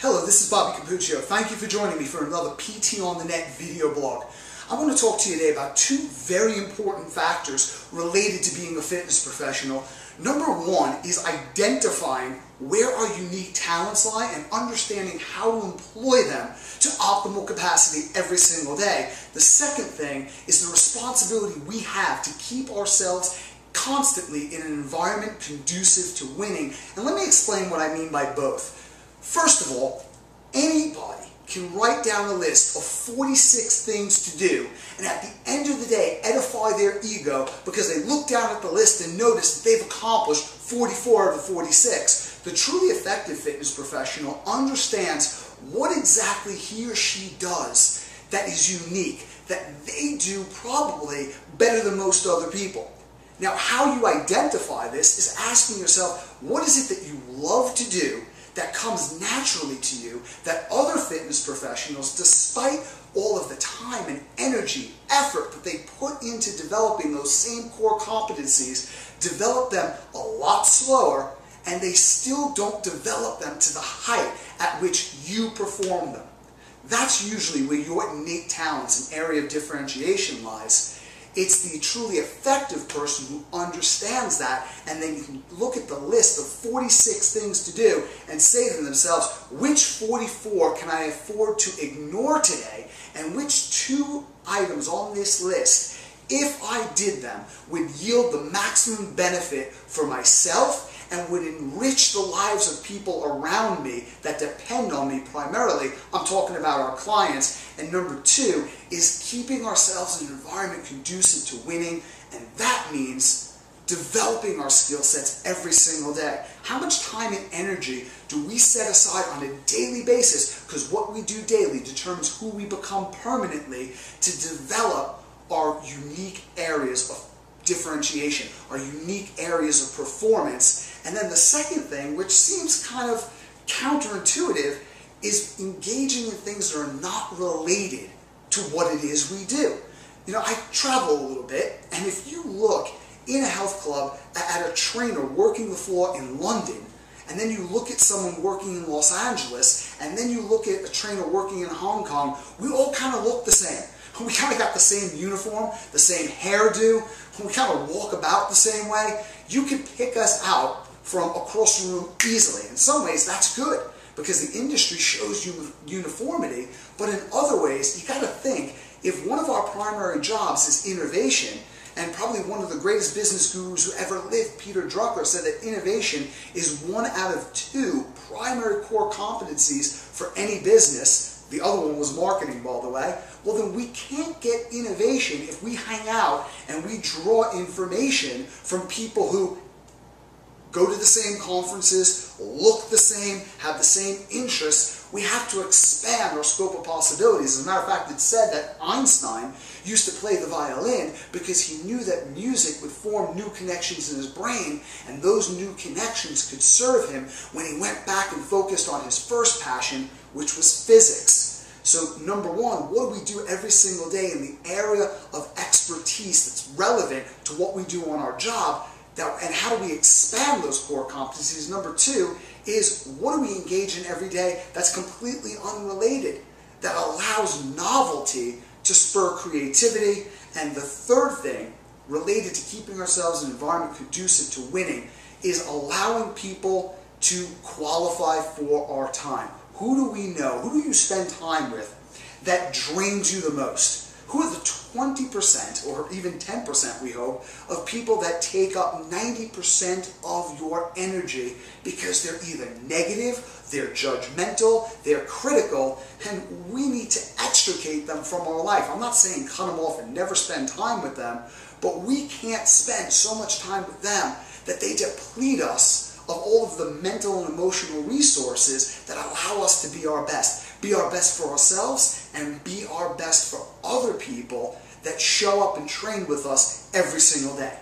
Hello, this is Bobby Cappuccio. Thank you for joining me for another PT on the Net video blog. I want to talk to you today about two very important factors related to being a fitness professional. Number one is identifying where our unique talents lie and understanding how to employ them to optimal capacity every single day. The second thing is the responsibility we have to keep ourselves constantly in an environment conducive to winning. And let me explain what I mean by both. First of all, anybody can write down a list of 46 things to do and at the end of the day edify their ego because they look down at the list and notice that they've accomplished 44 of the 46. The truly effective fitness professional understands what exactly he or she does that is unique, that they do probably better than most other people. Now, how you identify this is asking yourself, what is it that you love to do that comes naturally to you that other fitness professionals, despite all of the time and energy, effort that they put into developing those same core competencies, develop them a lot slower and they still don't develop them to the height at which you perform them. That's usually where your innate talents and area of differentiation lies. It's the truly effective person who understands that and then you can look at the list of 46 things to do and say to themselves, which 44 can I afford to ignore today and which two items on this list, if I did them, would yield the maximum benefit for myself and would enrich the lives of people around me that depend on me primarily. I'm talking about our clients. And number two is keeping ourselves in an environment conducive to winning, and that means developing our skill sets every single day. How much time and energy do we set aside on a daily basis? Because what we do daily determines who we become permanently to develop our unique areas of differentiation, our unique areas of performance. And then the second thing, which seems kind of counterintuitive, is engaging in things that are not related to what it is we do. You know, I travel a little bit, and if you look in a health club at a trainer working the floor in London, and then you look at someone working in Los Angeles, and then you look at a trainer working in Hong Kong, we all kind of look the same. We kind of got the same uniform, the same hairdo, we kind of walk about the same way. You can pick us out from across the room easily. In some ways, that's good because the industry shows you uniformity, but in other ways, you got to think if one of our primary jobs is innovation, and probably one of the greatest business gurus who ever lived, Peter Drucker, said that innovation is one out of two primary core competencies for any business the other one was marketing, by the way. Well, then we can't get innovation if we hang out and we draw information from people who go to the same conferences, look the same, have the same interests, we have to expand our scope of possibilities. As a matter of fact, it's said that Einstein used to play the violin because he knew that music would form new connections in his brain, and those new connections could serve him when he went back and focused on his first passion, which was physics. So number one, what do we do every single day in the area of expertise that's relevant to what we do on our job? That, and how do we expand those core competencies? Number two is what do we engage in every day that's completely unrelated, that allows novelty to spur creativity? And the third thing, related to keeping ourselves in an environment conducive to winning, is allowing people to qualify for our time. Who do we know? Who do you spend time with that drains you the most? Who are the 20% or even 10% we hope of people that take up 90% of your energy because they're either negative, they're judgmental, they're critical, and we need to extricate them from our life. I'm not saying cut them off and never spend time with them, but we can't spend so much time with them that they deplete us of all of the mental and emotional resources that allow us to be our best. Be our best for ourselves and be our best for other people that show up and train with us every single day.